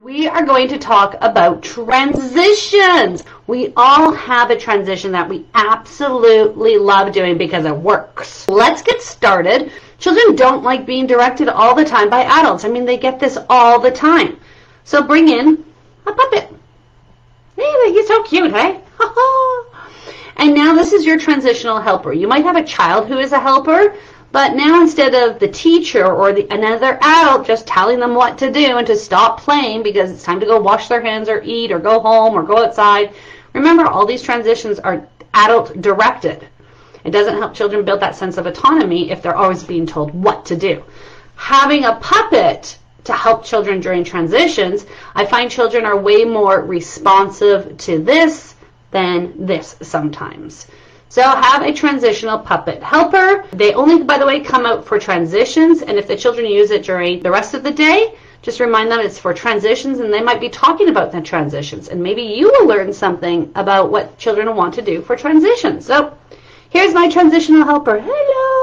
We are going to talk about transitions. We all have a transition that we absolutely love doing because it works. Let's get started. Children don't like being directed all the time by adults. I mean, they get this all the time. So bring in a puppet. Hey, he's so cute, hey? and now this is your transitional helper. You might have a child who is a helper, but now instead of the teacher or the, another adult just telling them what to do and to stop playing because it's time to go wash their hands or eat or go home or go outside, remember all these transitions are adult directed. It doesn't help children build that sense of autonomy if they're always being told what to do. Having a puppet to help children during transitions, I find children are way more responsive to this than this sometimes. So have a transitional puppet helper. They only, by the way, come out for transitions. And if the children use it during the rest of the day, just remind them it's for transitions and they might be talking about the transitions. And maybe you will learn something about what children want to do for transitions. So here's my transitional helper. Hello.